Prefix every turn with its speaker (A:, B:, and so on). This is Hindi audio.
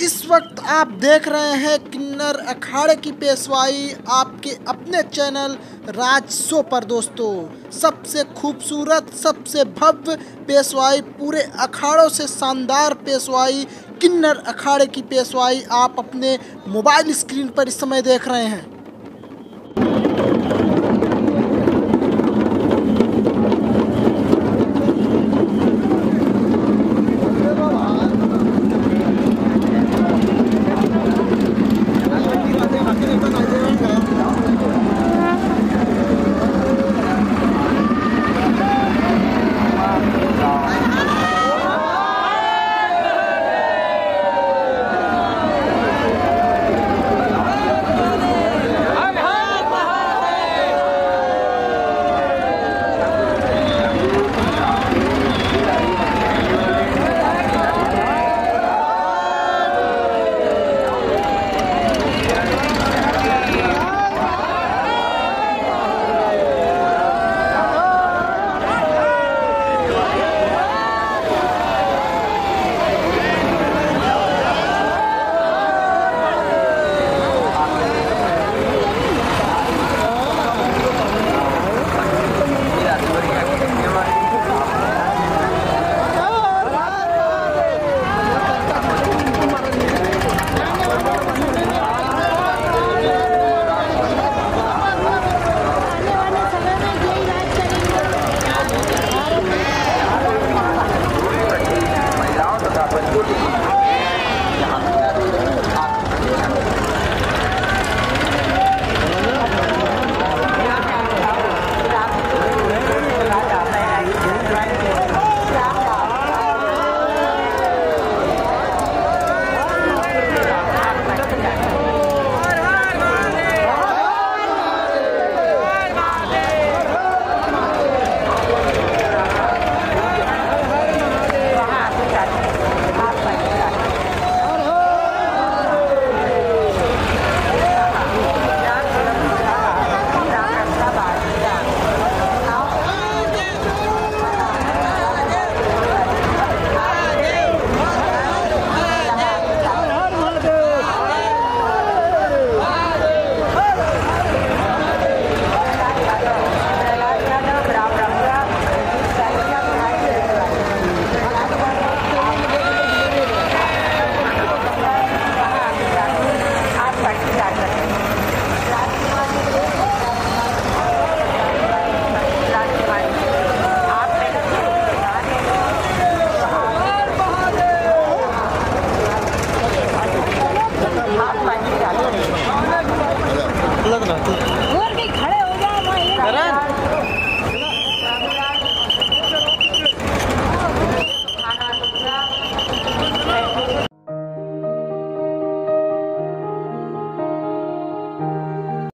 A: इस वक्त आप देख रहे हैं किन्नर अखाड़े की पेशवाई आपके अपने चैनल राज शो पर, दोस्तों। सबसे खूबसूरत, सबसे भव्य पेशवाई, पूरे अखाड़ों से शानदार पेशवाई, किन्नर अखाड़े की पेशवाई आप अपने मोबाइल स्क्रीन पर इस समय देख रहे हैं।